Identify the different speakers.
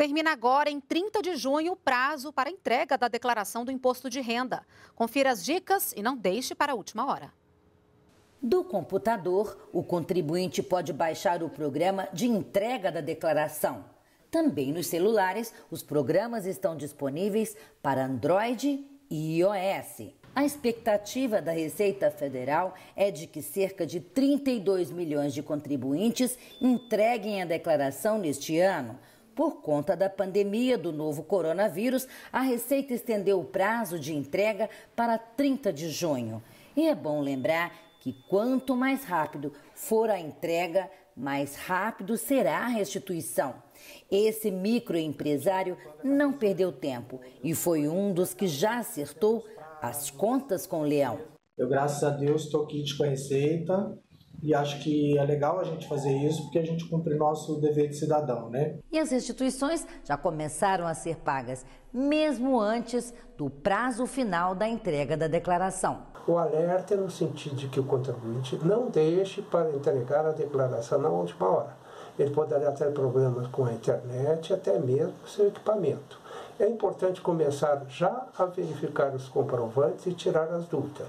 Speaker 1: Termina agora em 30 de junho o prazo para entrega da declaração do imposto de renda. Confira as dicas e não deixe para a última hora.
Speaker 2: Do computador, o contribuinte pode baixar o programa de entrega da declaração. Também nos celulares, os programas estão disponíveis para Android e iOS. A expectativa da Receita Federal é de que cerca de 32 milhões de contribuintes entreguem a declaração neste ano. Por conta da pandemia do novo coronavírus, a Receita estendeu o prazo de entrega para 30 de junho. E é bom lembrar que quanto mais rápido for a entrega, mais rápido será a restituição. Esse microempresário não perdeu tempo e foi um dos que já acertou as contas com o Leão.
Speaker 3: Eu, graças a Deus, estou aqui com a Receita e acho que é legal a gente fazer isso porque a gente cumpre nosso dever de cidadão, né?
Speaker 2: E as restituições já começaram a ser pagas, mesmo antes do prazo final da entrega da declaração.
Speaker 4: O alerta é no sentido de que o contribuinte não deixe para entregar a declaração na última hora. Ele poderá ter problemas com a internet, até mesmo com seu equipamento. É importante começar já a verificar os comprovantes e tirar as dúvidas.